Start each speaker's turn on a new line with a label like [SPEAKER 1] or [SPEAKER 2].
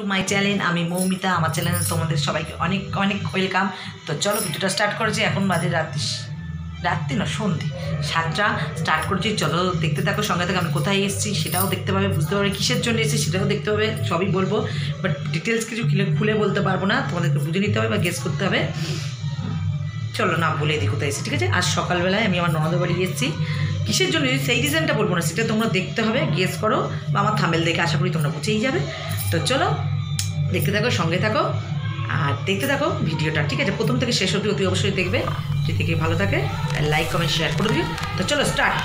[SPEAKER 1] To my channel আমি মৌমিতা, আমার চ্যানেলে তোমাদের সবাইকে অনেক অনেক ওয়েলকাম তো চলো ভিডিওটা স্টার্ট করেছি, এখন বাজে রাত্রি রাত্রি না, সন্ধে। সাতটা স্টার্ট করছি, চলো দেখতে থাকো, সঙ্গে থেকে, আমি কোথায় এসেছি সেটাও দেখতে পাবে, বুঝতে পারবে কিসের জন্য এসেছি সেটাও দেখতে হবে সবই বলব। বাট ডিটেলস কিছু খুলে খুলে বলতে পারব না, তোমাদেরকে বুঝে নিতে হবে বা গেস করতে হবে। চলো না, বলে দিই কোথায় এসেছি, ঠিক আছে? আজ সকালবেলায় আমি আমার ননদের বাড়ি এসেছি কিসের জন্য সেই রিজনটা বলব না, সেটা তোমরা দেখতে হবে গেস করো, বা আমার থামেল দেখে আশা করি তোমরা বুঝেই যাবে। তো চলো দেখতে থাকো, সঙ্গে থাকো, আর দেখতে থাকো ভিডিওটা, ঠিক আছে? প্রথম থেকে শেষ অবধি অতি অবশ্যই দেখবে। যদি থেকে ভালো থাকে লাইক কমেন্ট শেয়ার করে দিও। তো চলো স্টার্ট